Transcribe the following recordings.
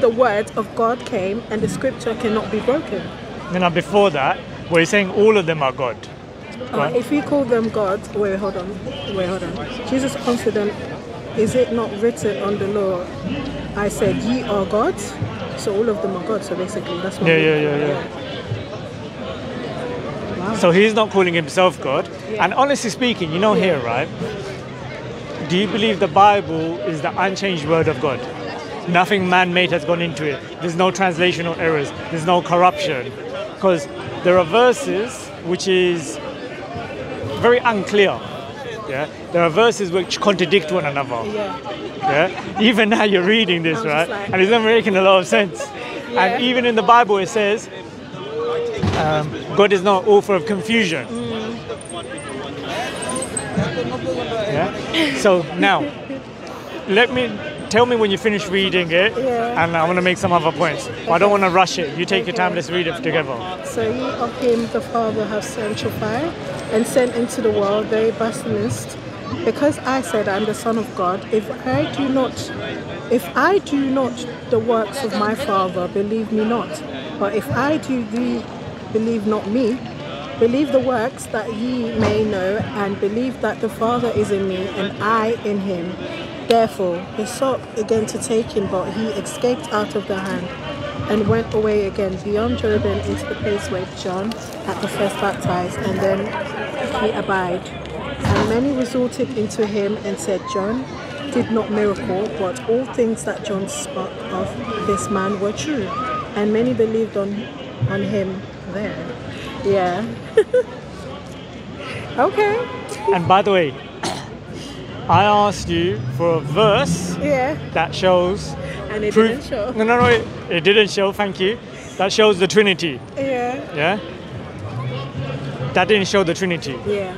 the word of God came, and the scripture cannot be broken. And now before that, where he's saying all of them are God. Go Uh, if we call them God, wait, hold on, wait, hold on. Jesus answered them, Is it not written on the law? I said, Ye are God." So all of them are God. So basically, that's what. Yeah, we- yeah, yeah, yeah. So he's not calling himself God. Yeah. And honestly speaking, you know here, right? Do you believe the Bible is the unchanged word of God? Nothing man-made has gone into it. There's no translational errors. There's no corruption. Because there are verses which is very unclear. Yeah, there are verses which contradict one another. Yeah. Yeah, even now you're reading this, right? like- and it's not making a lot of sense. Yeah. And even in the Bible, it says um, God is not author of confusion. Mm. Yeah. So now, let me tell me when you finish reading it, Yeah. and I want to make some other points. But I don't want to rush it. You take your time. Let's read it together. So ye of him the Father have sanctified and sent into the world very blasphemous. Because I said I am the Son of God, if I do not if I do not the works of my Father, believe me not. But if I do thee believe not me, believe the works that ye may know, and believe that the Father is in me and I in him. Therefore he sought again to take him, but he escaped out of the hand and went away again beyond Jordan into the place where John at the first baptized, and then he abide. And many resorted into him and said, John did not miracle, but all things that John spoke of this man were true. And many believed on on him there. Yeah. okay. And by the way, I asked you for a verse Yeah. that shows And it proof. didn't show. No, no, no. It, it didn't show. Thank you. That shows the Trinity. Yeah. Yeah. That didn't show the Trinity. Yeah.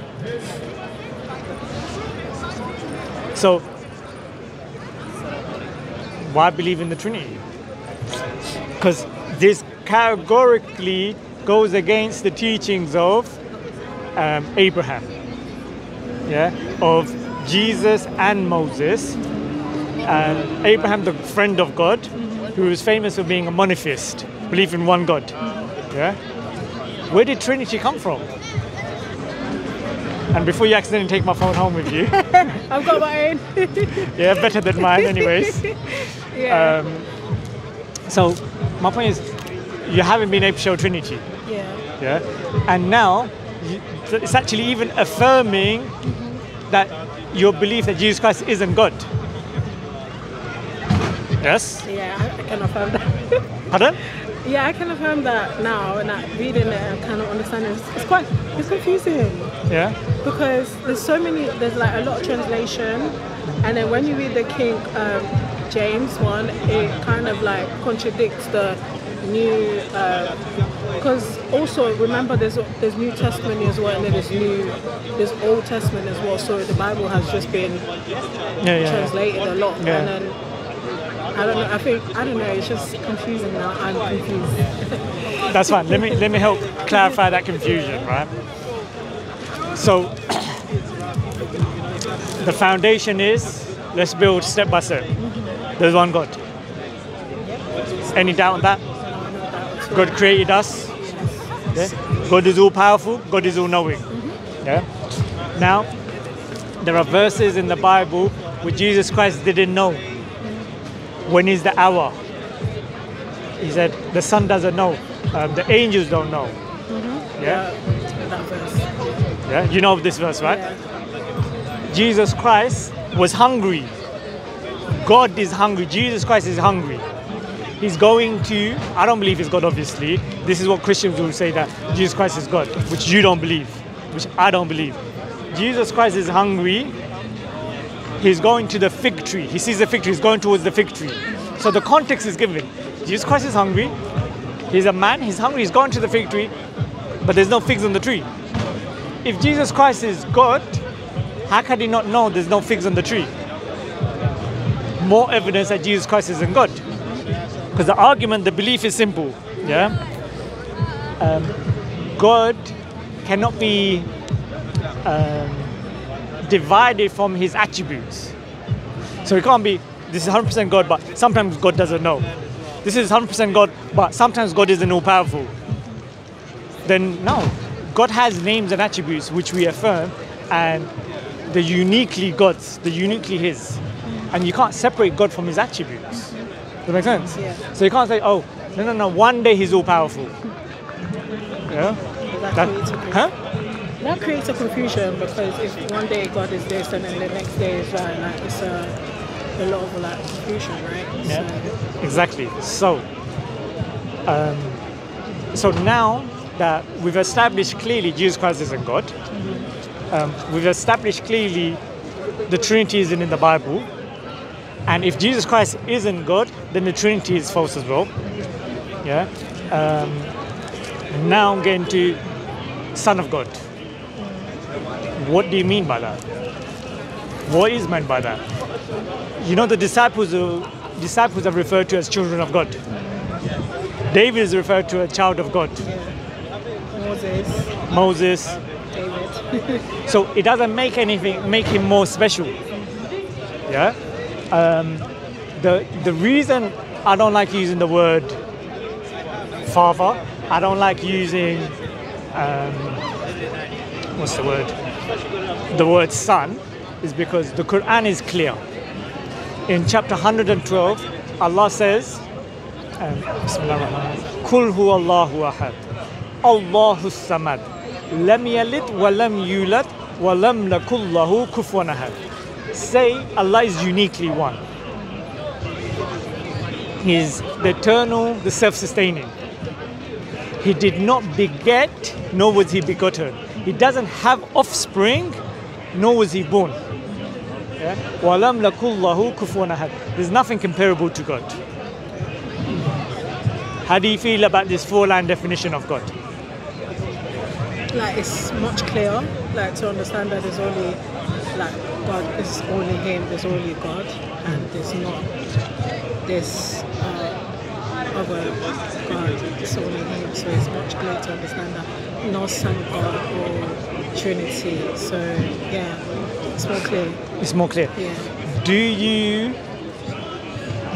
So why believe in the Trinity? Because this categorically goes against the teachings of um, Abraham, yeah, of Jesus and Moses, and Abraham, the friend of God, who was famous for being a monotheist, believe in one God, yeah. Where did Trinity come from? And before you accidentally take my phone home with you, I've got my own. yeah, better than mine, anyways. yeah. Um, so my point is, you haven't been able to show Trinity, yeah. yeah, and now you- it's actually even affirming that your belief that Jesus Christ isn't God. Yes. Yeah, I, I can affirm that. Pardon? yeah, I can affirm that now, and that reading it and kind of understanding it's, it's quite it's confusing Yeah. because there's so many there's like a lot of translation, and then when you read the King um, James one, it kind of like contradicts the new. Uh, because also remember there's there's New Testament as well, and then there's new there's Old Testament as well. So the Bible has just been Yeah, yeah, yeah. translated a lot, Yeah. and then I don't know. I think I don't know. It's just confusing now. I'm confused. That's fine. Let me let me help clarify that confusion, right? So the foundation is let's build step by step. There's one God. Any doubt on that? God created us. Yeah? God is all powerful. God is all knowing. Yeah. Now, there are verses in the Bible where Jesus Christ didn't know when is the hour. He said the Son doesn't know, um, the angels don't know. Yeah. that verse. Yeah. You know this verse, right? Yeah. Jesus Christ was hungry. God is hungry. Jesus Christ is hungry. He's going to, I don't believe he's God, obviously. This is what Christians will say that Jesus Christ is God, which you don't believe, which I don't believe. Jesus Christ is hungry. He's going to the fig tree. He sees the fig tree, he's going towards the fig tree. So the context is given. Jesus Christ is hungry. He's a man, he's hungry, he's going to the fig tree, but there's no figs on the tree. If Jesus Christ is God, how can he not know there's no figs on the tree? More evidence that Jesus Christ isn't God. Because the argument, the belief is simple. Yeah? Um, God cannot be um, divided from his attributes. So it can't be, this is 100% God, but sometimes God doesn't know. this is 100% God, but sometimes God isn't all powerful. Then no, God has names and attributes which we affirm, and they're uniquely God's, they're uniquely His, and you can't separate God from His attributes. Does that make sense? Yeah. So you can't say, oh, no, no, no, one day He's all powerful. Yeah. That, That, creates a confusion. huh? That creates a confusion because if one day God is this and then the next day is that, like it's a, a lot of like confusion, right? Yeah. Exactly. So, um, so now that we've established clearly Jesus Christ isn't God, um, we've established clearly the Trinity isn't in the Bible, and if Jesus Christ isn't God, then the Trinity is false as well. Yeah. Um, now I'm getting to Son of God. What do you mean by that? What is meant by that? You know, the disciples are, disciples are referred to as children of God. David is referred to as child of God. Moses, Moses. David. So it doesn't make anything make him more special. Yeah. Um, the the reason I don't like using the word father, I don't like using um, what's the word? The word son, is because the Quran is clear. In chapter 112, Allah says, um, Kul huwa Allahu ahad. Allahu samad. Lam yalid wa lam yulad wa lam lakul lahu kufuwan ahad say Allah is uniquely one. He is the eternal, the self-sustaining. He did not beget, nor was he begotten. He doesn't have offspring, nor was he born. Yeah? There's nothing comparable to God. How do you feel about this four-line definition of God? Like it's much clearer, like to understand that there's only like God is only Him, there's only God, and there's not this uh, other God. It's only Him, so it's much clearer to understand that no Son of God or Trinity. So yeah, it's more clear. It's more clear. Yeah. Do you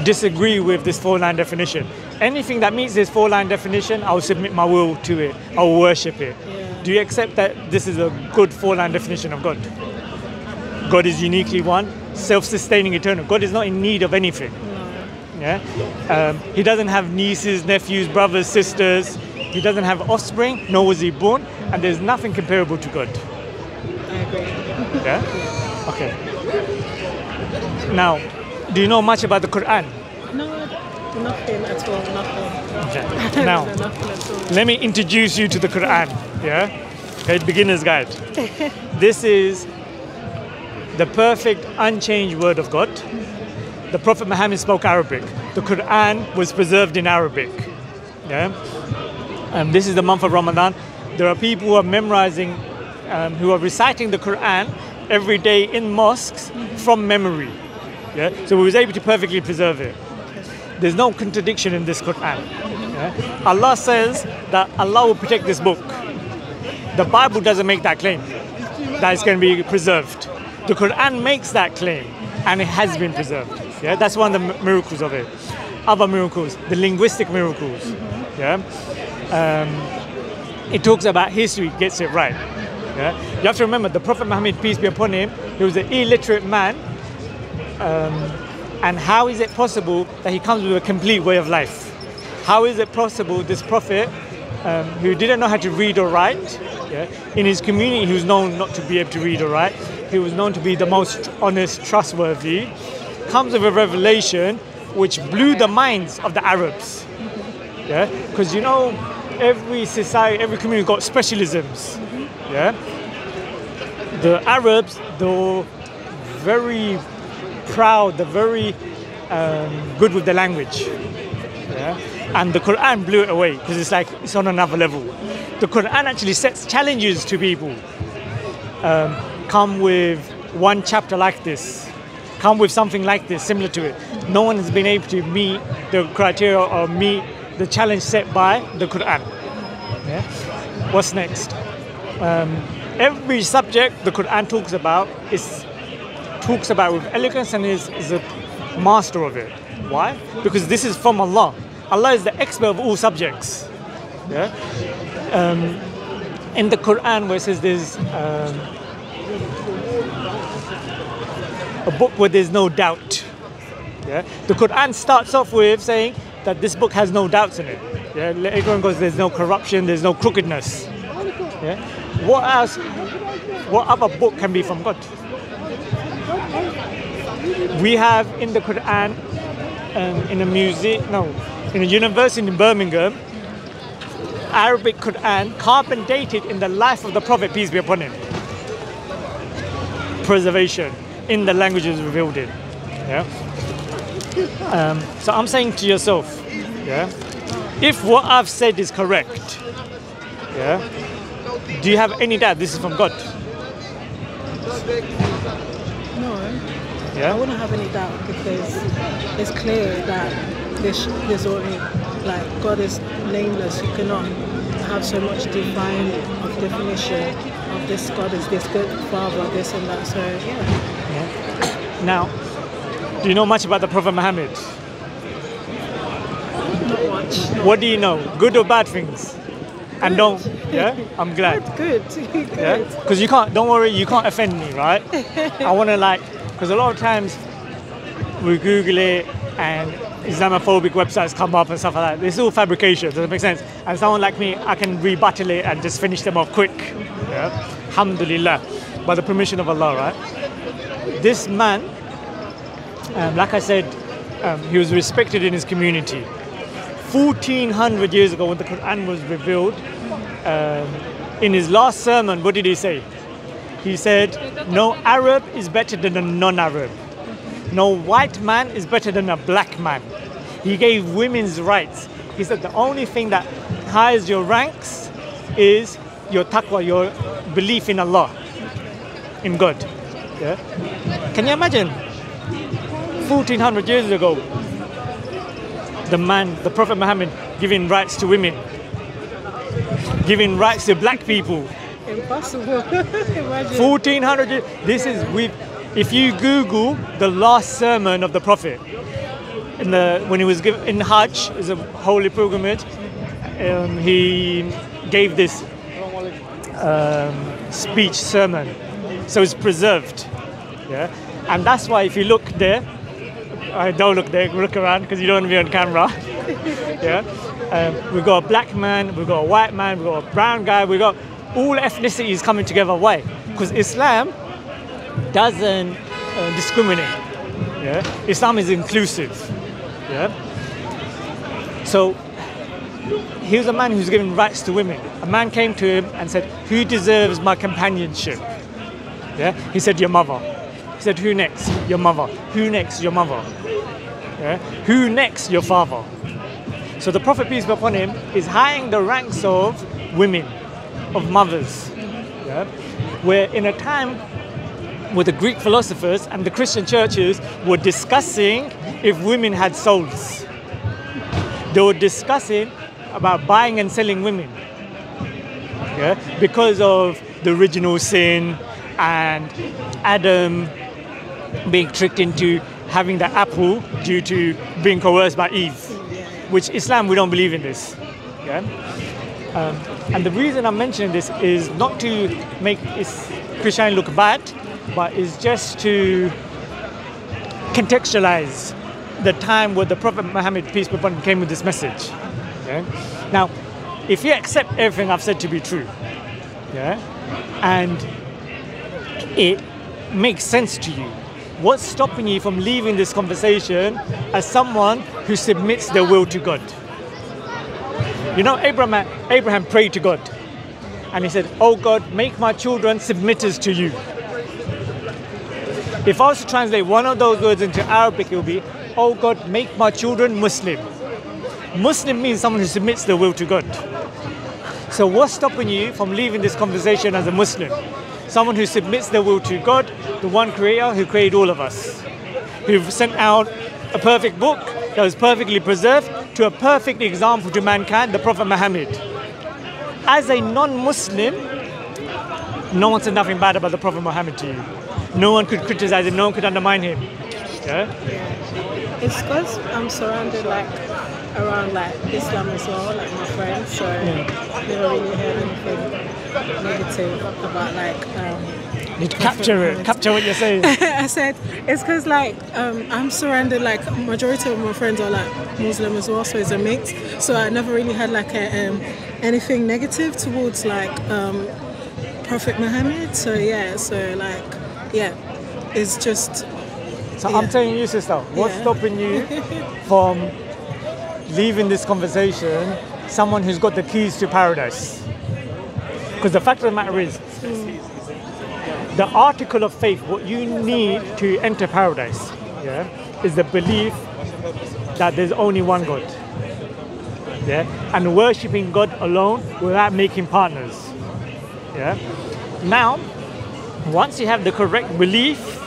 disagree with this four-line definition? Anything that meets this four-line definition, I'll submit my will to it. I'll worship it. Yeah. Do you accept that this is a good four-line definition of God? God is uniquely one, self-sustaining, eternal. God is not in need of anything. Yeah, um, he doesn't have nieces, nephews, brothers, sisters. He doesn't have offspring, nor was he born, and there's nothing comparable to God. I agree. Yeah. Okay. Now, do you know much about the Quran? No, nothing at all. Nothing. Okay. Now, nothing at all. let me introduce you to the Quran. Yeah. Okay, beginner's guide. this is the perfect, unchanged word of God. The Prophet Muhammad spoke Arabic. The Quran was preserved in Arabic. Yeah. Um, this is the month of Ramadan. There are people who are memorizing, um, who are reciting the Quran every day in mosques from memory. Yeah. So we was able to perfectly preserve it. There's no contradiction in this Quran. Yeah? Allah says that Allah will protect this book. The Bible doesn't make that claim that it's going to be preserved. The Quran makes that claim, and it has been preserved. Yeah, that's one of the miracles of it. Other miracles, the linguistic miracles. Yeah, um, it talks about history, gets it right. Yeah, you have to remember the Prophet Muhammad, peace be upon him, he was an illiterate man, um, and how is it possible that he comes with a complete way of life? How is it possible this prophet, um, who didn't know how to read or write, yeah, in his community he was known not to be able to read or write, he was known to be the most honest, trustworthy, comes with a revelation which blew the minds of the Arabs. Yeah, because you know, every society, every community got specialisms. Yeah, the Arabs, they're very proud, they're very um, good with the language. Yeah? And the Quran blew it away because it's like it's on another level. The Quran actually sets challenges to people. Um, come with one chapter like this, come with something like this, similar to it. No one has been able to meet the criteria or meet the challenge set by the Quran. Yeah? What's next? Um, every subject the Quran talks about is talks about with elegance and is, is a master of it. Why? Because this is from Allah. Allah is the expert of all subjects. Yeah. Um, in the Quran, where it says there's um, a book where there's no doubt. Yeah. The Quran starts off with saying that this book has no doubts in it. Yeah. Everyone goes, there's no corruption, there's no crookedness. Yeah. What else? What other book can be from God? We have in the Quran, um, in a museum, no, in a university in Birmingham, Arabic Quran carbon dated in the life of the Prophet, peace be upon him. Preservation in the languages revealed in. Yeah. Um, so I'm saying to yourself, yeah, if what I've said is correct, yeah, do you have any doubt this is from God? No, I wouldn't have any doubt because it's clear that there's, there's only like God is nameless. You cannot have so much divine of definition of this God is this good Father, this and that. So yeah, yeah. Now, do you know much about the Prophet Muhammad? not much. What do you know? Good or bad things? And don't, yeah? I'm glad. Good, good. Yeah? Because you can't, don't worry, you can't offend me, right? I want to like, because a lot of times we Google it and Islamophobic websites come up and stuff like that. It's all fabrication, does that make sense? And someone like me, I can rebuttal it and just finish them off quick. Yeah? Alhamdulillah. By the permission of Allah, right? This man, um, like I said, um, he was respected in his community. 1400 years ago, when the Quran was revealed, um, in his last sermon, what did he say? He said, No Arab is better than a non Arab. No white man is better than a black man. He gave women's rights. He said, The only thing that hires your ranks is your taqwa, your belief in Allah, in God. Yeah? Can you imagine? 1400 years ago, the man, the Prophet Muhammad, giving rights to women, giving rights to black people. Impossible. Imagine. 1400 years. This is with. If you Google the last sermon of the Prophet, in the when he was given in Hajj, is a holy pilgrimage, um, he gave this um, speech sermon, so it's preserved. Yeah, and that's why if you look there, I don't look there, look around because you don't want to be on camera. yeah, um, we've got a black man, we've got a white man, we've got a brown guy, we've got all ethnicities coming together. Why? Because Islam doesn't uh, discriminate. Yeah, Islam is inclusive. Yeah. So he was a man who's given rights to women. A man came to him and said, "Who deserves my companionship?" Yeah. He said, "Your mother." He said, "Who next? Your mother." Who next? Your mother. Yeah. Who next? Your father. So the Prophet peace be upon him is highing the ranks of women, of mothers. Yeah. Where in a time where the Greek philosophers and the Christian churches were discussing if women had souls. They were discussing about buying and selling women. Yeah, because of the original sin and Adam being tricked into having the apple due to being coerced by Eve. Which Islam we don't believe in this. Yeah. Um, and the reason I'm mentioning this is not to make is- Christianity look bad, but it's just to contextualize the time where the Prophet Muhammad, peace be upon him, came with this message. Now, if you accept everything I've said to be true, yeah, and it makes sense to you, what's stopping you from leaving this conversation as someone who submits their will to God? You know, Abraham, Abraham prayed to God and he said, Oh God, make my children submitters to you. If I was to translate one of those words into Arabic, it would be, Oh God, make my children Muslim. Muslim means someone who submits their will to God. So, what's stopping you from leaving this conversation as a Muslim? Someone who submits their will to God, the one creator who created all of us, who sent out a perfect book that was perfectly preserved to a perfect example to mankind, the Prophet Muhammad. As a non Muslim, no one said nothing bad about the Prophet Muhammad to you. No one could criticize him, no one could undermine him. Yeah? it's because I'm surrounded like around like Islam as well, like my friends. So never really heard anything negative about like. Um, to capture it. Capture what you're saying. I said it's because like um, I'm surrounded like majority of my friends are like Muslim as well, so it's a mix. So I never really had like a, um, anything negative towards like um, Prophet Muhammad. So yeah, so like yeah, it's just So Yeah. I'm telling you, sister, what's Yeah. stopping you from leaving this conversation? Someone who's got the keys to paradise. Because the fact of the matter is, hmm. the article of faith, what you need to enter paradise, yeah, is the belief that there's only one God. Yeah, and worshiping God alone without making partners. Yeah. Now, once you have the correct belief,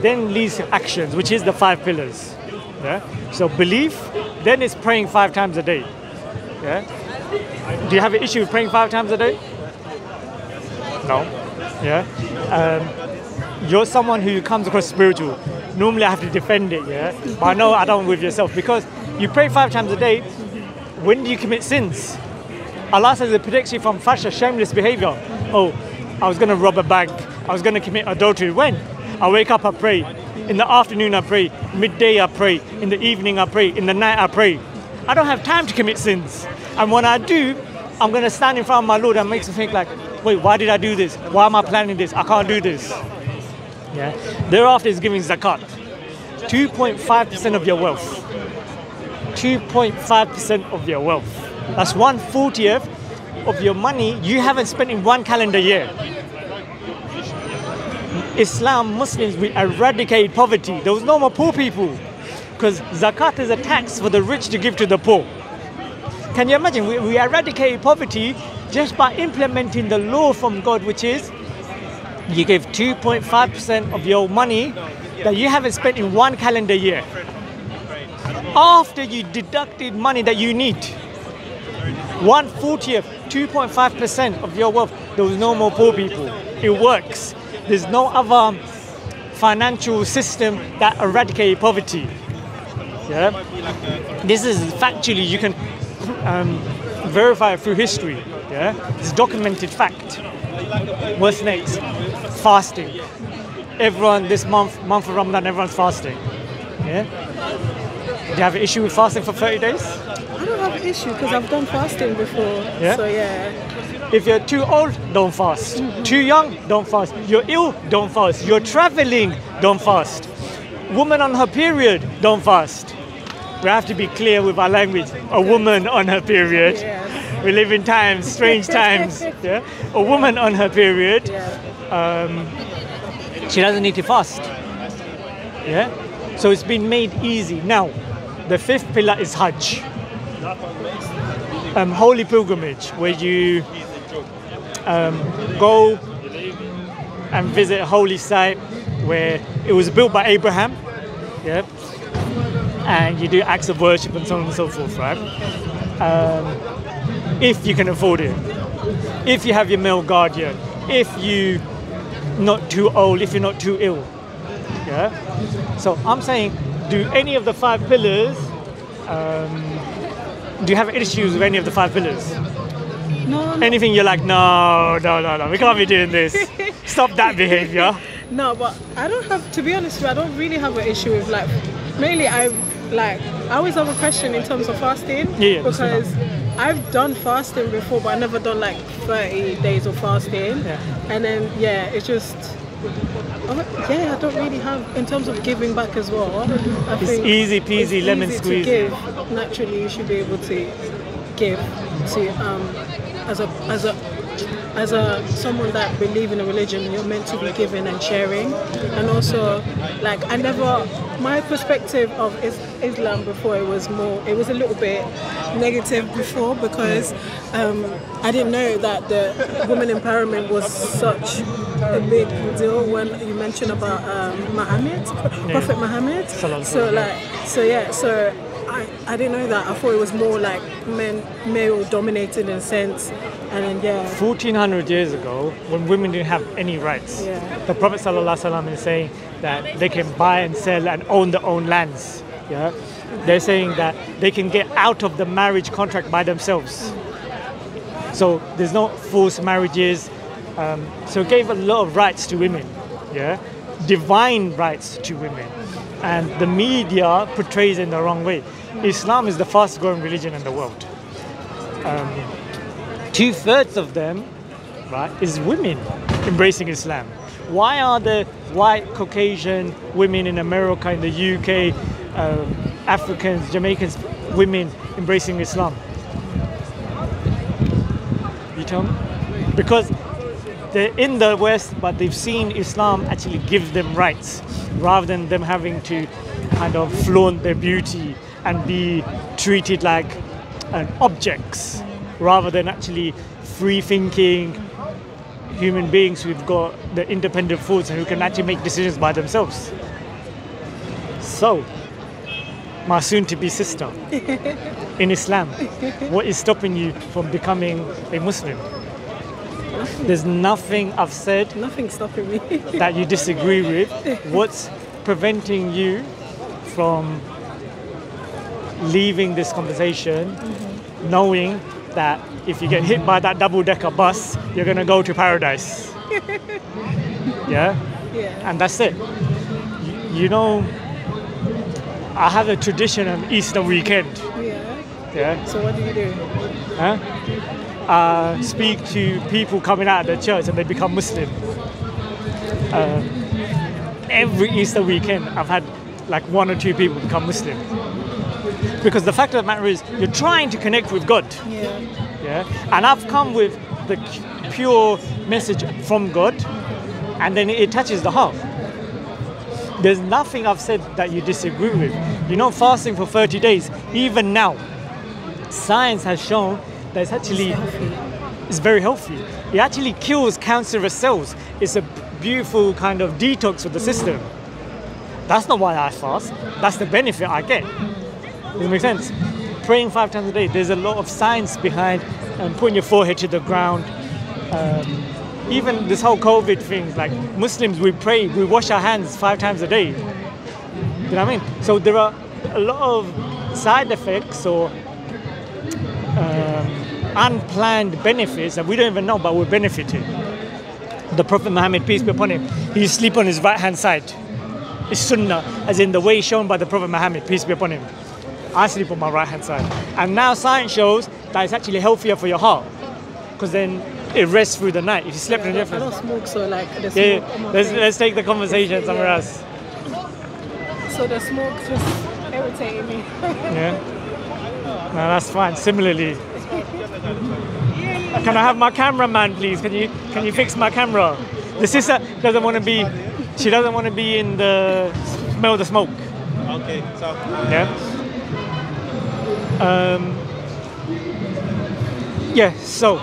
then leads to actions, which is the five pillars. Yeah. So belief, then it's praying five times a day. Yeah. Do you have an issue with praying five times a day? No. Yeah. Um, you're someone who comes across spiritual. Normally, I have to defend it. Yeah. But I know I don't with yourself because you pray five times a day. When do you commit sins? Allah says it protects you from fasha, shameless behavior. Oh, I was going to rob a bank. I was going to commit adultery. When? I wake up, I pray. In the afternoon, I pray. Midday, I pray. In the evening, I pray. In the night, I pray. I don't have time to commit sins. And when I do, I'm going to stand in front of my Lord and makes me think like, wait, why did I do this? Why am I planning this? I can't do this. Yeah. Thereafter is giving zakat. 2.5% of your wealth. 2.5% of your wealth. That's 140th of your money you haven't spent in one calendar year. Islam, Muslims, we eradicate poverty. There was no more poor people because zakat is a tax for the rich to give to the poor. Can you imagine? We, we eradicate poverty just by implementing the law from God, which is you give 2.5% of your money that you haven't spent in one calendar year after you deducted money that you need. 140th, 2.5% of your wealth. There was no more poor people. It works. There's no other financial system that eradicates poverty. Yeah? This is factually, you can um, verify through history. Yeah? It's documented fact. What's next? Fasting. Everyone this month, month of Ramadan, everyone's fasting. Yeah? Do you have an issue with fasting for 30 days? I don't have an issue because I've done fasting before. Yeah? So yeah. If you're too old, don't fast. Too young, don't fast. You're ill, don't fast. You're traveling, don't fast. Woman on her period, don't fast. We have to be clear with our language. A woman on her period. Yes. We live in times, strange times. Yeah? A woman on her period, Yeah. she doesn't need to fast. Yeah? So it's been made easy. Now, the fifth pillar is Hajj. Um, holy pilgrimage, where you um, go and visit a holy site where it was built by Abraham. Yeah? And you do acts of worship and so on and so forth, right? Um, if you can afford it. If you have your male guardian. If you're not too old, if you're not too ill. Yeah. So I'm saying, do any of the five pillars? Um, do you have issues with any of the five pillars? No, no, Anything you're like, no, no, no, no, we can't be doing this. Stop that behavior. no, but I don't have. To be honest, with you, I don't really have an issue with like. Mainly, I like. I always have a question in terms of fasting Yeah, because I've done fasting before, but I never done like 30 days of fasting. Yeah. And then yeah, it's just. oh, yeah, I don't really have in terms of giving back as well. I It's think easy peasy, it's lemon easy squeezy. To give. Naturally, you should be able to give to um, as a as a as a someone that believe in a religion. You're meant to be giving and sharing, and also like I never my perspective of is, Islam before it was more it was a little bit negative before because um, I didn't know that the women empowerment was such a big deal when you mentioned about um, Muhammad, Prophet Muhammad. So like, so yeah, so I, I didn't know that. I thought it was more like men male dominated in a sense, and then yeah, 1400 years ago, when women didn't have any rights, Yeah. the Prophet ﷺ is saying that they can buy and sell and own their own lands. Yeah, they're saying that they can get out of the marriage contract by themselves. So there's no forced marriages. Um, so it gave a lot of rights to women. Yeah, divine rights to women, and the media portrays it in the wrong way. Islam is the fastest growing religion in the world. Um, two thirds of them, right, is women embracing Islam. Why are the white Caucasian women in America, in the UK, um, Africans, Jamaicans, women embracing Islam? You tell me? Because they're in the West, but they've seen Islam actually give them rights rather than them having to kind of flaunt their beauty and be treated like uh, objects rather than actually free thinking human beings who've got the independent thoughts and who can actually make decisions by themselves. So, my soon to be sister in Islam, what is stopping you from becoming a Muslim? There's nothing I've said Nothing's stopping me. that you disagree with. What's preventing you from leaving this conversation knowing that if you get hit by that double decker bus, you're going to go to paradise? yeah? yeah. And that's it. You, you know, I have a tradition on Easter weekend. Yeah. Yeah? So what do you do? Huh? Uh, speak to people coming out of the church and they become Muslim. Uh, every Easter weekend, I've had like one or two people become Muslim. Because the fact of the matter is, you're trying to connect with God. Yeah. Yeah? And I've come with the pure message from God, and then it touches the heart. There's nothing I've said that you disagree with. You're not fasting for 30 days, even now, science has shown that it's actually it's very healthy. It actually kills cancerous cells. It's a beautiful kind of detox for the system. That's not why I fast. That's the benefit I get. Does it make sense? Praying five times a day. There's a lot of science behind um, putting your forehead to the ground. Um, even this whole COVID thing, like Muslims, we pray, we wash our hands five times a day. You know what I mean? So there are a lot of side effects or um, unplanned benefits that we don't even know, but we're benefiting. The Prophet Muhammad, peace be upon him, he sleep on his right hand side. It's sunnah, as in the way shown by the Prophet Muhammad, peace be upon him. I sleep on my right hand side. And now science shows that it's actually healthier for your heart. Because then it rests through the night. If you slept I on your don't, I don't smoke, so like the smoke yeah, on my Let's, let's take the conversation somewhere else. So the smoke just irritating me. Yeah. No, that's fine. Similarly. Can I have my cameraman, please? Can you can you fix my camera? The sister doesn't want to be. She doesn't want to be in the smell of the smoke. Okay, so Yeah. Um. Yeah. So.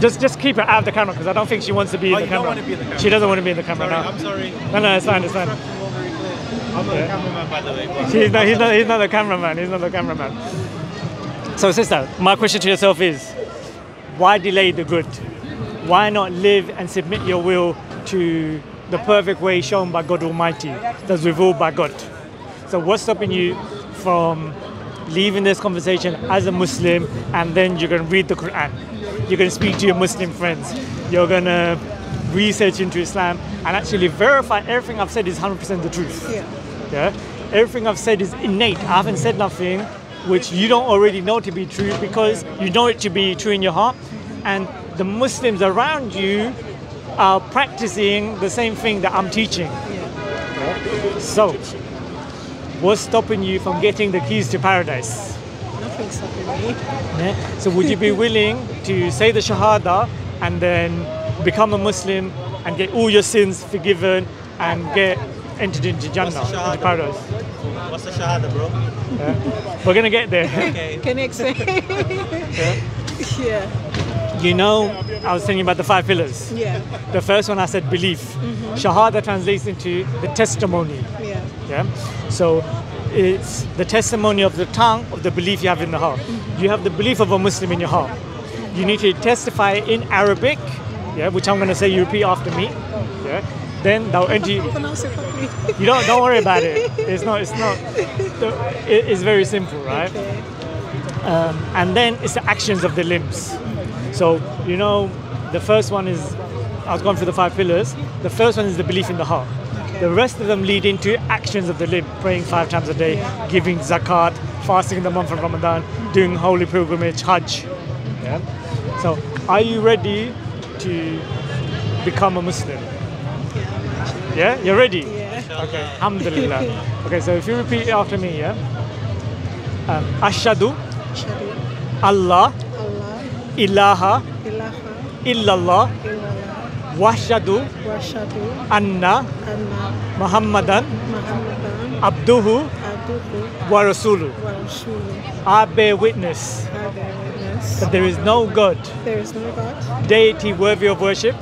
Just just keep her out of the camera because I don't think she wants to be in Oh, the you don't camera. be in the camera. She doesn't want to be in the camera sorry, now. I'm sorry. No, no, it's fine. It's fine. I'm not a cameraman, by the way. But He's not, he's, not, he's not the cameraman. He's not the cameraman. So, sister, my question to yourself is why delay the good? Why not live and submit your will to the perfect way shown by God Almighty, that's revealed by God? So, what's stopping you from leaving this conversation as a Muslim and then you're going to read the Quran? You're going to speak to your Muslim friends. You're going to research into Islam and actually verify everything I've said is 100% the truth. Yeah. Yeah, everything I've said is innate. I haven't said nothing which you don't already know to be true because you know it to be true in your heart, and the Muslims around you are practicing the same thing that I'm teaching. Yeah? So, what's stopping you from getting the keys to paradise? Nothing's stopping me. Yeah? So, would you be willing to say the Shahada and then become a Muslim and get all your sins forgiven and get entered into Jannah, into paradise? what's the shahada, bro? We're gonna get there. Okay. Can you explain? yeah. You know, I was telling you about the five pillars. Yeah. The first one I said belief. Mm-hmm. Shahada translates into the testimony. Yeah. Yeah. So it's the testimony of the tongue of the belief you have in the heart. You have the belief of a Muslim in your heart. You need to testify in Arabic, yeah, which I'm going to say you repeat after me. Yeah. then they'll enter you. Pronounce it properly. You don't don't worry about it. It's not. It's not. It's very simple, right? Okay. Um, and then it's the actions of the limbs. So you know, the first one is I was going through the five pillars. The first one is the belief in the heart. The rest of them lead into actions of the limb, praying five times a day, giving zakat, fasting in the month of Ramadan, doing holy pilgrimage, Hajj. Yeah. So, are you ready to become a Muslim? Yeah, you're ready. Yeah. Okay. Alhamdulillah. okay, so if you repeat it after me, yeah. Um, Ashadu Allah Allah ilaha ilaha illallah illallah washadu wa shadu anna anna Muhammadan Muhammadan abduhu abduhu wa rasuluh. wa rasuluh. I bear witness I bear witness. that there is no God, There is no God, deity worthy of worship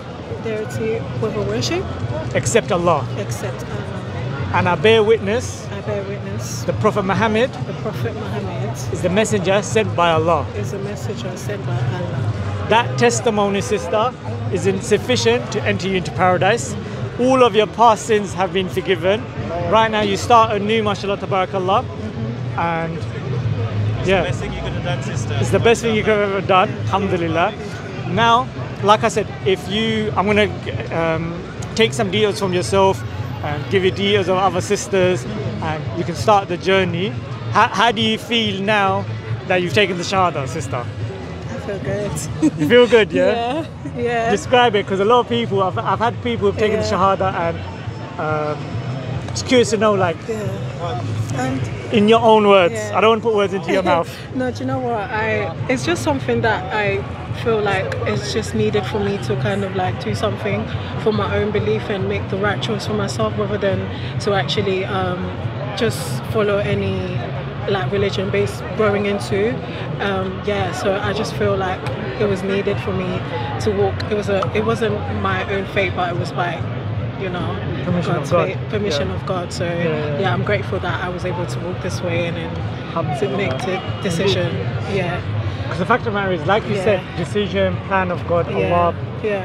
deity with a worship except Allah. except Allah. And I bear witness I bear witness. the Prophet Muhammad The Prophet Muhammad is the messenger sent by Allah. is a messenger sent by Allah. That testimony, sister, is insufficient to enter you into paradise. All of your past sins have been forgiven. Right now, you start a new, mashallah, tabarakallah. And yeah, Best thing you could have done, sister. it's the best thing you could have ever done. Alhamdulillah. Now, like I said, if you, I'm gonna um, take some details from yourself and give you details of other sisters, and you can start the journey. How, how do you feel now that you've taken the shahada, sister? Feel good. You feel good, yeah? yeah. Yeah. describe it because a lot of people I've, I've had people who've taken the shahada and um, it's curious to know like yeah. And in your own words Yeah. i don't want to put words into your mouth no, do you know what? I it's just something that I feel like it's just needed for me to kind of like do something for my own belief and make the right choice for myself rather than to actually um, just follow any like religion based growing into um, yeah so I just feel like it was needed for me to walk it was a it wasn't my own fate but it was by you know Permission of God's God. fate, permission Yeah. of God so yeah. yeah I'm grateful that I was able to walk this way and then to make the decision. Yeah, because the fact of the matter is like you Yeah. said decision plan of god yeah, allah yeah.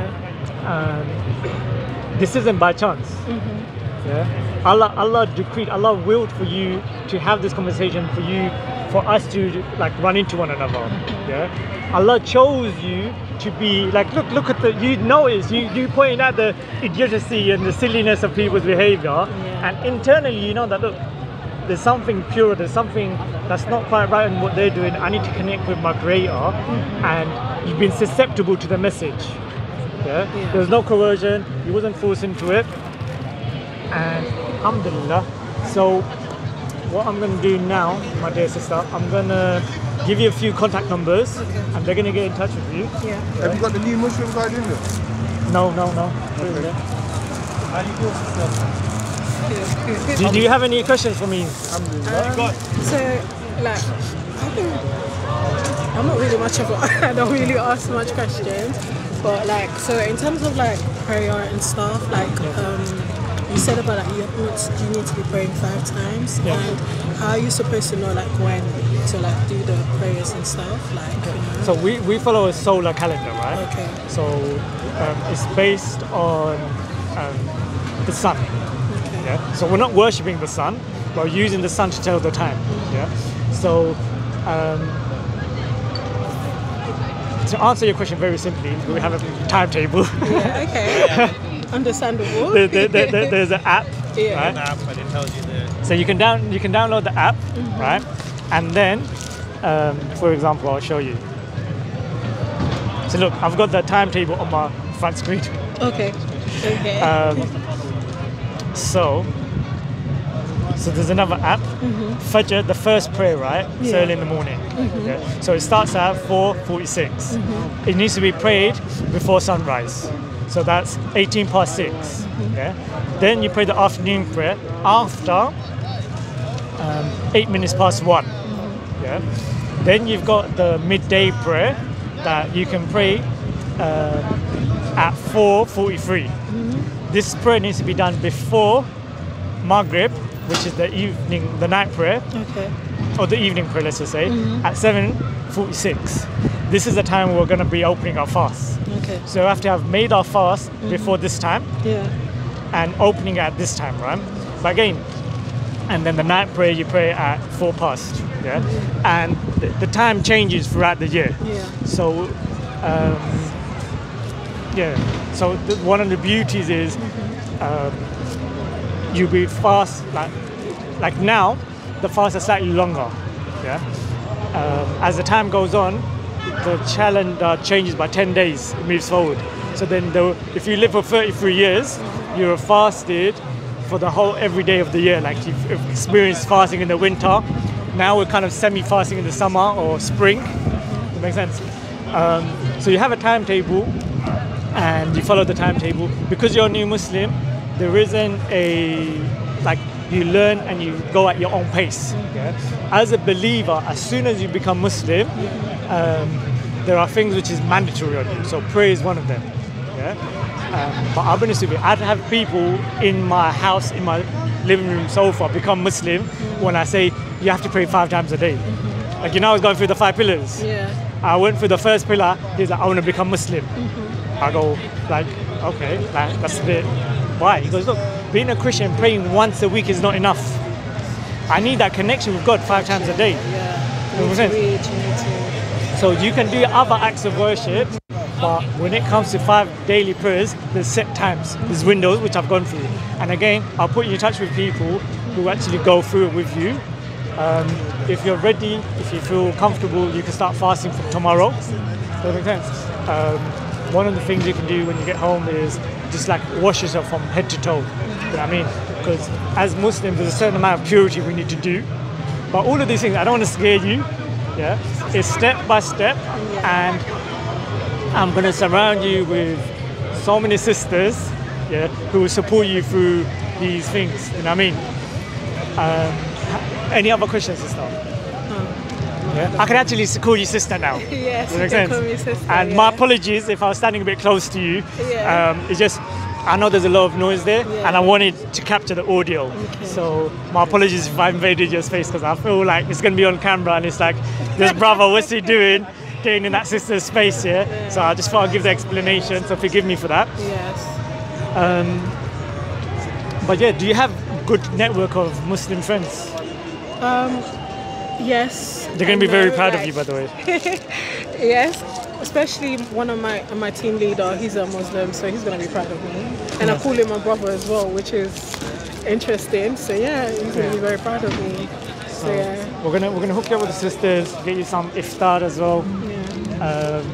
um, this isn't by chance Mm-hmm. Yeah allah allah decreed allah willed for you to have this conversation for you for us to like run into one another yeah allah chose you to be like look look at the you notice you you pointing out the idiocy and the silliness of people's behavior Yeah. and internally you know that look there's something pure there's something that's not quite right in what they're doing i need to connect with my creator Mm-hmm. and you've been susceptible to the message yeah? Yeah. There was no coercion, you wasn't forced into it. And alhamdulillah. So what I'm gonna do now, my dear sister, I'm gonna give you a few contact numbers and they're gonna get in touch with you. Yeah. Have you got the new Muslim guide in there? No, no, no. How do you feel, sister? Do, do you have any questions for me? Um, so, like, I think I'm not really much of a. I don't really ask much questions, but like, so in terms of like prayer and stuff, like, um, you said about like you need, you need to be praying five times, Yeah. and how are you supposed to know like when to like do the prayers and stuff, like, you know? So we, we follow a solar calendar, right? Okay. So um, it's based on um, the sun. Okay. Yeah. So we're not worshipping the sun. We're using the sun to tell the time. Yeah. So um, to answer your question very simply, we have a timetable. Yeah, okay. Understandable. there, there, there, there- there's an app, Yeah. right? App, and it tells you the. So you can down you can download the app, right? And then, um, for example, I'll show you. So look, I've got the timetable on my front screen. Okay. Okay. Um, so, so there's another app, Mhm. Fajr, the first prayer, right? It's Yeah. early in the morning. Mhm. Yeah. So it starts at 4:46. It needs to be prayed before sunrise. So that's 18 past 6 Yeah. Then you pray the afternoon prayer after um, eight minutes past one. Yeah. Then you've got the midday prayer that you can pray uh, at 4:43. This prayer needs to be done before Maghrib, which is the evening, the night prayer, okay. or the evening prayer, let's just say, at 7:46. This is the time we're going to be opening our fast. Okay. So we have to have made our fast before this time. Yeah. and opening at this time, right? But again, and then the night prayer you pray at four past, yeah, and the, the time changes throughout the year. Yeah. So, um, yeah. So the, one of the beauties is um, you be fast like like now the fast is slightly longer. Yeah. Um, as the time goes on, the calendar changes by 10 days. It moves forward. So then, the, if you live for 33 years, you're fasted for the whole every day of the year. Like you've experienced fasting in the winter. Now we're kind of semi-fasting in the summer or spring. That makes sense. Um, so you have a timetable and you follow the timetable. Because you're a new Muslim, there isn't a like you learn and you go at your own pace. As a believer, as soon as you become Muslim, um, there are things which is mandatory on you. So prayer is one of them. Yeah? Um, but I'll be honest with you, I'd have people in my house, in my living room sofa become Muslim when I say you have to pray five times a day. Like you know, I was going through the five pillars. Yeah. I went through the first pillar. He's like, I want to become Muslim. I go, like, okay, like, that's a bit. Why? He goes, look, being a Christian, praying once a week is not enough. I need that connection with God five times a day. Yeah. You know You what I'm need to saying? read, you need to. So you can do other acts of worship, but when it comes to five daily prayers, there's set times, there's windows which I've gone through. And again, I'll put you in touch with people who actually go through it with you. Um, if you're ready, if you feel comfortable, you can start fasting from tomorrow. Does that make sense? Um, one of the things you can do when you get home is just like wash yourself from head to toe. You know what I mean? Because as Muslims, there's a certain amount of purity we need to do. But all of these things, I don't want to scare you. Yeah, it's step by step, and I'm going to surround you with so many sisters, yeah, who will support you through these things. You know what I mean? Um, any other questions, sister? Yeah, I can actually call you sister now. Yes, you can sense? call me sister, And my apologies if I was standing a bit close to you. Yeah. Um, it's just I know there's a lot of noise there, Yeah. and I wanted to capture the audio. Okay. So my apologies if I invaded your space because I feel like it's gonna be on camera and it's like this brother, what's he doing? Getting in that sister's space here. So I just thought I'd give the explanation. So forgive me for that. Yes. Um, but yeah, do you have a good network of Muslim friends? Um, yes. They're gonna be very proud of you, by the way. Yes, especially one of my my team leader. He's a Muslim, so he's gonna be proud of me. And I call him my brother as well, which is interesting. So yeah, he's gonna be very proud of me. So yeah, We're gonna we're gonna hook you up with the sisters, get you some iftar as well. yeah. Um,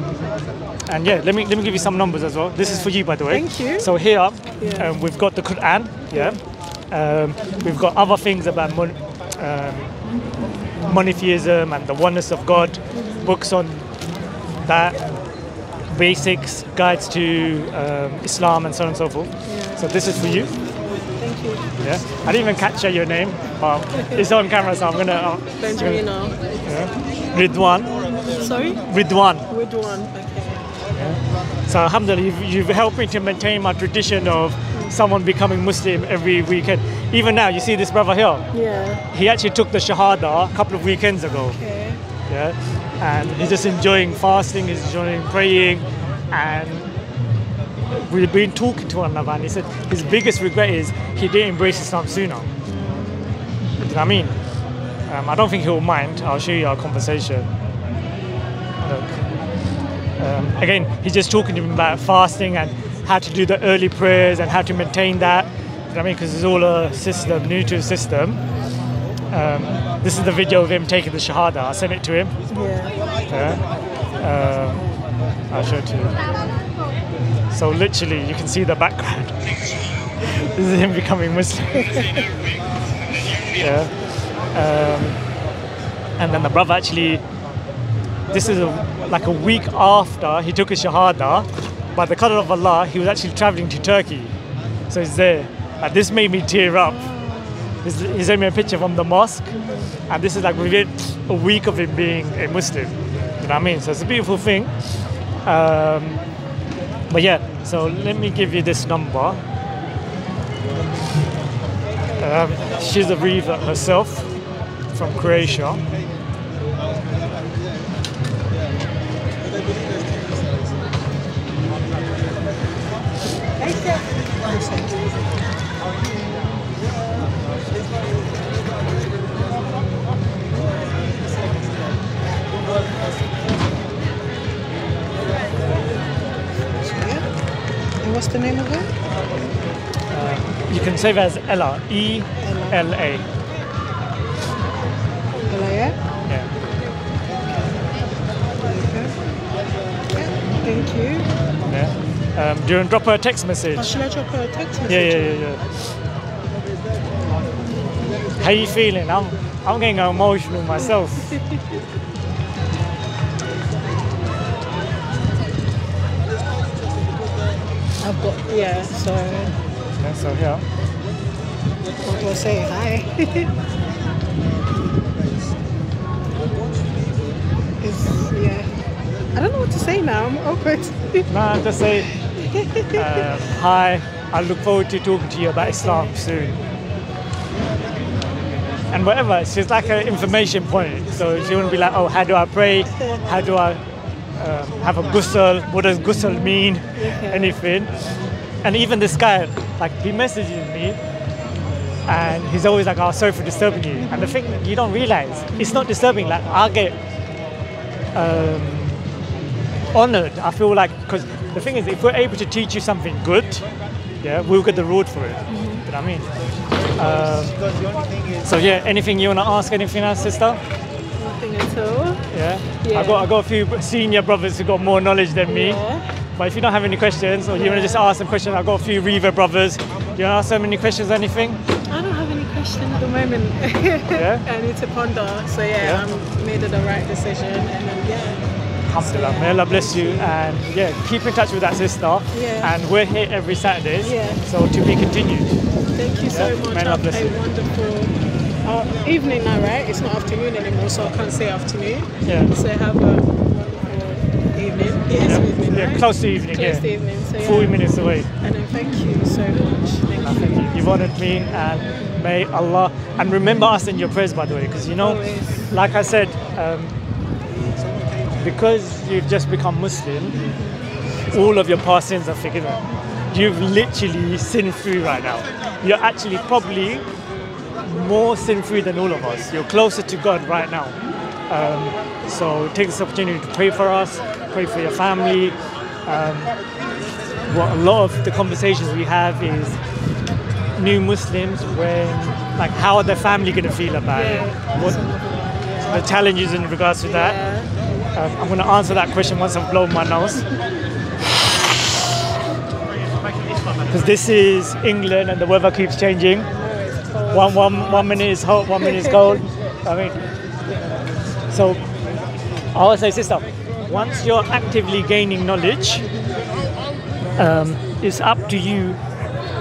and yeah, let me let me give you some numbers as well. This is for you, by the way. Thank you. So here, Yeah. um, we've got the Quran. Yeah. Um, we've got other things about mon- um, monotheism and the oneness of God. Books on that, basics, guides to um, Islam, and so on and so forth. So this is for you. Thank you, Yeah. I didn't even catch your name, but it's on camera, so I'm gonna. Uh, Benjamina. yeah. Ridwan. Sorry, Ridwan. one? Okay. So alhamdulillah, you've, you've helped me to maintain my tradition of someone becoming Muslim every weekend. Even now, you see this brother here. Yeah. He actually took the Shahada a couple of weekends ago. Okay. Yeah, and he's just enjoying fasting. He's enjoying praying, and we've been talking to one another. And he said his biggest regret is he didn't embrace Islam sooner. Do you know what I mean? Um, I don't think he'll mind. I'll show you our conversation. Um, again, he's just talking to me about fasting and how to do the early prayers and how to maintain that. You know what I mean? Because it's all a system, new to system. Um, this is the video of him taking the Shahada. I sent it to him. Yeah. Yeah. Um, I'll show it to you. So literally, you can see the background. this is him becoming Muslim. yeah. Um, and then the brother actually, this is a, like a week after he took his Shahada. By the qadr of Allah, he was actually traveling to Turkey. So he's there. And this made me tear up. He sent me a picture from the mosque, and this is like within a week of him being a Muslim. You know what I mean? So it's a beautiful thing. Um, but yeah, so let me give you this number. Um, she's a reader herself from Croatia. The name of it? You can save as Ella. E L A. Elaya? Yeah. Okay. Yeah, thank you. Yeah. Um, do you want to drop her a text message? Oh, should I drop her a text message? Yeah, yeah, yeah, yeah. How you feeling? I'm I'm getting emotional myself. I've got, yeah, so Yeah, so do I say? Hi. yeah. I don't know what to say now. I'm awkward. Nah, just say uh, hi. I look forward to talking to you about Islam soon. And whatever, just like an information point. So she wouldn't be like, oh, how do I pray? How do I um, have a ghusl? What does ghusl mean? Anything. And even this guy, like, he messages me and he's always like, oh, sorry for disturbing you. And the thing you don't realize, it's not disturbing. Like, I get um, honored. I feel like because the thing is, if we're able to teach you something good, yeah, we'll get the reward for it. You know what I mean? Because the only thing is, So yeah, anything you want to ask? Anything else, sister? Nothing at all. Yeah. Yeah. I got I got a few senior brothers who got more knowledge than me. Yeah. But if you don't have any questions or you want to just ask some questions, I've got a few revert brothers. Do you want to ask them any questions? Anything? I don't have any questions at the moment. Yeah? I need to ponder. So yeah, Yeah? I'm made the right decision, and then yeah. Alhamdulillah. May Allah bless you and yeah, keep in touch with that sister. Yeah. And we're here every Saturdays. Yeah. So to be continued. Thank you so much. may Allah bless a you. wonderful uh, evening now, right? It's not afternoon anymore, so I can't say afternoon. Yeah. So have a wonderful evening. Yes, Yeah, evening, yeah, right? close to evening, Close yeah. to evening. So yeah. 40 minutes away. And then thank you so much. Thank Thank you. you. You've honored me and may Allah and remember us in your prayers by the way because you know Always. like I said um, because you've just become Muslim all of your past sins are forgiven you've literally sinned free right now you're actually probably more sin free than all of us you're closer to God right now um, so take this opportunity to pray for us pray for your family um, what a lot of the conversations we have is new Muslims when like how are their family going to feel about it? What that's another one, yeah. the challenges in regards to that? Um, I'm going to answer that question once I've blown my nose. Because this is England and the weather keeps changing. I know it's cold. One, one, one minute is hot, one minute is cold. I mean, so I would say, sister, once you're actively gaining knowledge, um, it's up to you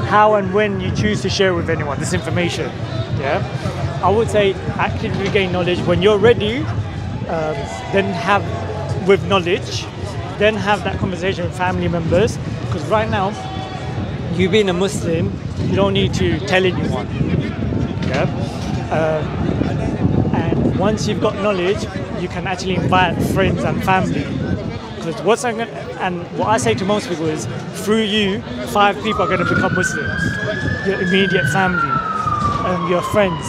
how and when you choose to share with anyone this information. Yeah, I would say actively gain knowledge when you're ready. Um, then have with knowledge, then have that conversation with family members. Because right now, you being a Muslim, you don't need to tell anyone. Yeah. Um, and once you've got knowledge, you can actually invite friends and family. Because what's I'm gonna, and what I say to most people is, through you, five people are going to become Muslims. Your immediate family, um, your friends.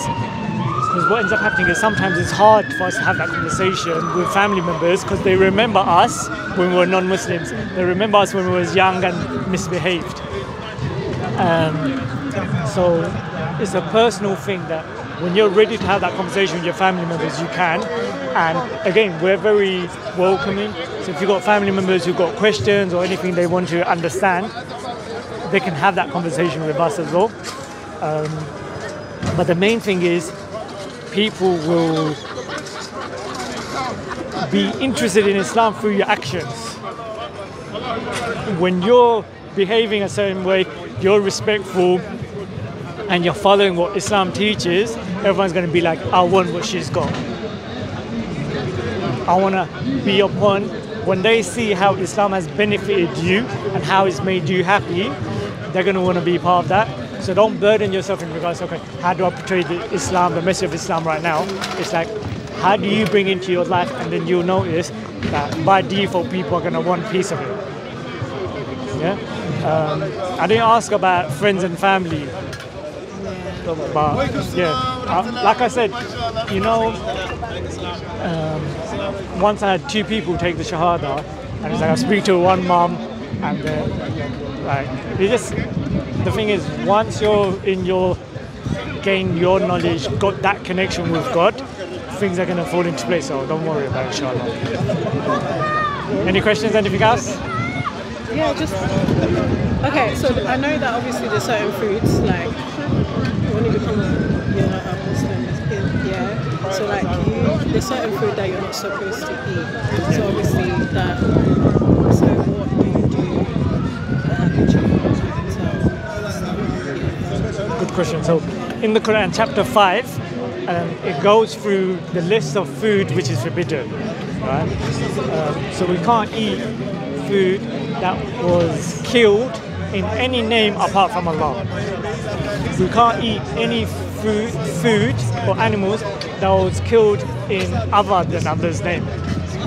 Because what ends up happening is sometimes it's hard for us to have that conversation with family members because they remember us when we were non-Muslims. They remember us when we was young and misbehaved. So it's a personal thing that when you're ready to have that conversation with your family members, you can. And again, we're very welcoming. So if you've got family members who've got questions or anything they want to understand, they can have that conversation with us as well. Um, but the main thing is people will be interested in Islam through your actions when you're behaving a certain way, you're respectful, and you're following what Islam teaches, everyone's going to be like, I want what she's got. I want to be upon. When they see how Islam has benefited you and how it's made you happy, they're going to want to be part of that. So don't burden yourself in regards, okay, how do I portray the Islam, the message of Islam right now? It's like, how do you bring into your life? And then you'll notice that by default, people are going to want piece of it. Yeah. Um, I didn't ask about friends and family, but yeah, like I said, you know, um, once I had two people take the shahada, and it's like I speak to one mom, and uh, Like it just the thing is once you're in your gain your knowledge, got that connection with God, things are gonna fall into place. So don't worry about it, inshallah. Any questions? Anything else? Yeah, just okay. So I know that obviously there's certain foods like you become a, you know, a Muslim, yeah. So like you, there's certain food that you're not supposed to eat. So obviously that. So what do you do? Uh, How could you tell? Good question. So, in the Quran, chapter 5, um, it goes through the list of food which is forbidden. Right? Um, so, we can't eat food that was killed in any name apart from Allah. We can't eat any food, food or animals that was killed in other than Allah's name.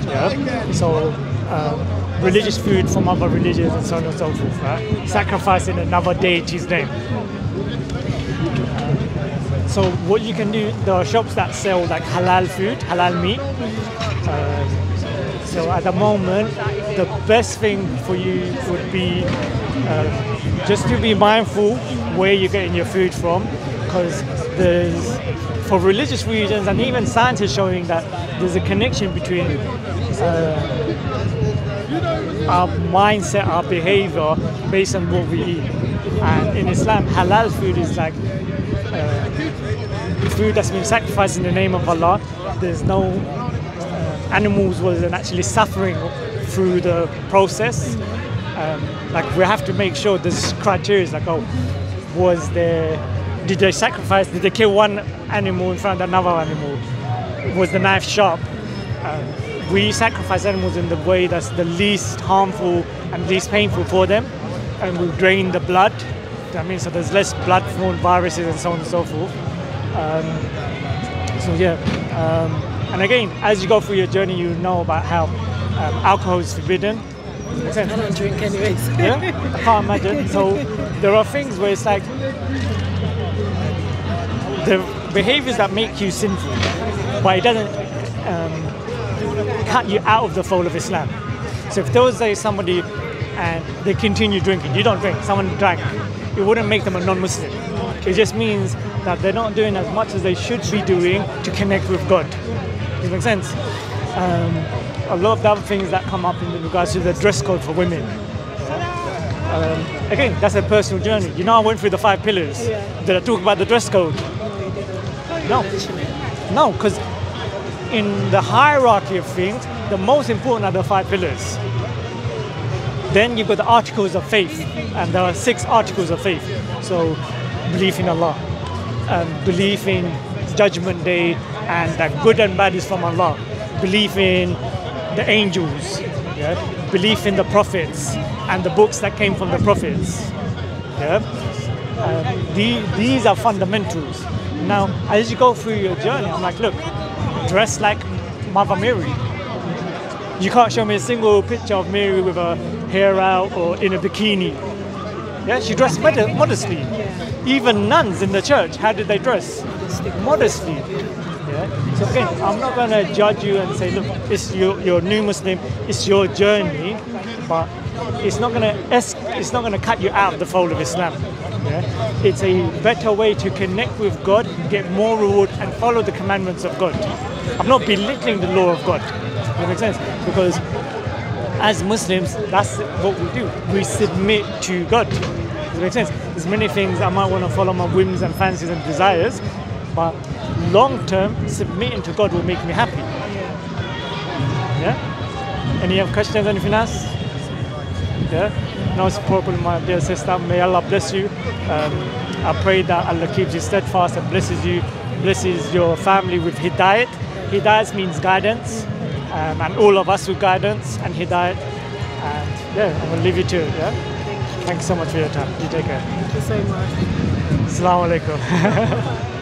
Yeah? So, um, religious food from other religions and so on and so forth. Right? Sacrifice in another deity's name. So what you can do, there are shops that sell like halal food, halal meat. Um, so at the moment, the best thing for you would be um, just to be mindful where you're getting your food from, because there's for religious reasons and even science is showing that there's a connection between uh, our mindset, our behavior based on what we eat. And in Islam, halal food is like food that's been sacrificed in the name of Allah. There's no uh, animals wasn't actually suffering through the process. Um, like we have to make sure there's criteria is like oh, was there did they sacrifice? Did they kill one animal in front of another animal? Was the knife sharp? Um, we sacrifice animals in the way that's the least harmful and least painful for them, and we drain the blood. That means so there's less blood-borne viruses and so on and so forth. Um, so yeah, um, and again, as you go through your journey, you know about how um, alcohol is forbidden. Sense? I don't drink anyways. Yeah, I can't imagine. So there are things where it's like the behaviors that make you sinful, but it doesn't um, cut you out of the fold of Islam. So if there was somebody and they continue drinking, you don't drink, someone drank, it wouldn't make them a non-Muslim. It just means that they're not doing as much as they should be doing to connect with God. Does it make sense? Um, a lot of the other things that come up in regards to the dress code for women. Um, again, that's a personal journey. You know, I went through the five pillars. Yeah. Did I talk about the dress code? No. No, because in the hierarchy of things, the most important are the five pillars. Then you've got the articles of faith, and there are six articles of faith. So, belief in Allah, um, belief in Judgment Day, and that good and bad is from Allah. Belief in the angels, yeah? belief in the prophets and the books that came from the prophets. Yeah? Um, the, these are fundamentals. Now, as you go through your journey, I'm like, look, dress like Mother Mary. You can't show me a single picture of Mary with her hair out or in a bikini. Yeah, she dressed mod- modestly. Even nuns in the church, how did they dress? Modestly. Yeah. So again, I'm not going to judge you and say, look, it's your, you're new Muslim, it's your journey, but it's not going to it's not going to cut you out of the fold of Islam. Yeah? It's a better way to connect with God, get more reward, and follow the commandments of God. I'm not belittling the law of God. That make sense? Because as Muslims, that's what we do. We submit to God. Does it make sense? There's many things I might want to follow my whims and fancies and desires, but long term, submitting to God will make me happy. Yeah? Any other questions, anything else? Yeah? No problem, my dear sister. May Allah bless you. Um, I pray that Allah keeps you steadfast and blesses you, blesses your family with hidayat. Hidayat means guidance, um, and all of us with guidance and hidayat. And yeah, I'm gonna leave you to it. Yeah. Thanks so much for your time. You take care. Thank you so much. Assalamu alaikum.